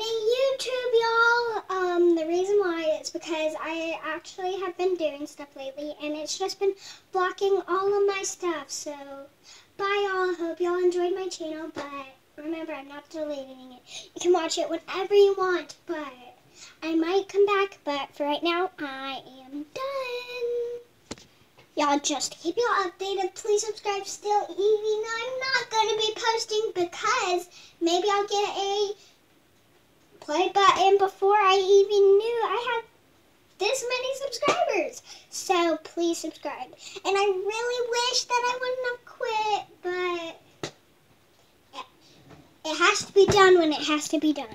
YouTube, y'all. Um, the reason why is because I actually have been doing stuff lately, and it's just been blocking all of my stuff. So, bye, y'all. Hope y'all enjoyed my channel, but remember, I'm not deleting it. You can watch it whenever you want, but I might come back. But for right now, I am done. Y'all just keep y'all updated. Please subscribe still, even though I'm not going to be posting because maybe I'll get a play button before I even knew I had this many subscribers. So please subscribe. And I really wish that I wouldn't have quit, but it has to be done when it has to be done.